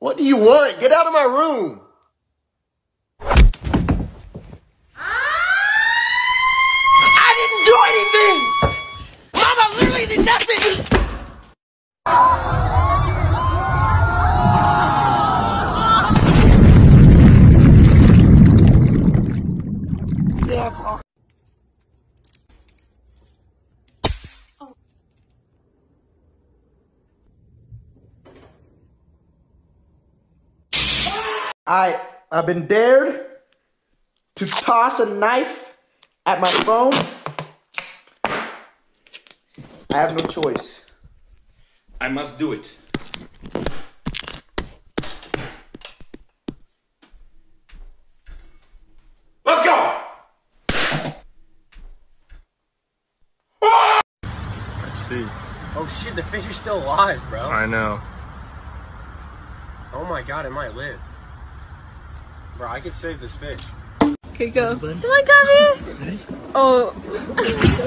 What do you want? Get out of my room. Ah! I didn't do anything. Mama literally did nothing. I I've been dared to toss a knife at my phone. I have no choice. I must do it. Let's go! I see. Oh shit, the fish is still alive, bro. I know. Oh my god, it might live. Bro, I could save this fish. Okay, go. Do I come here? Oh.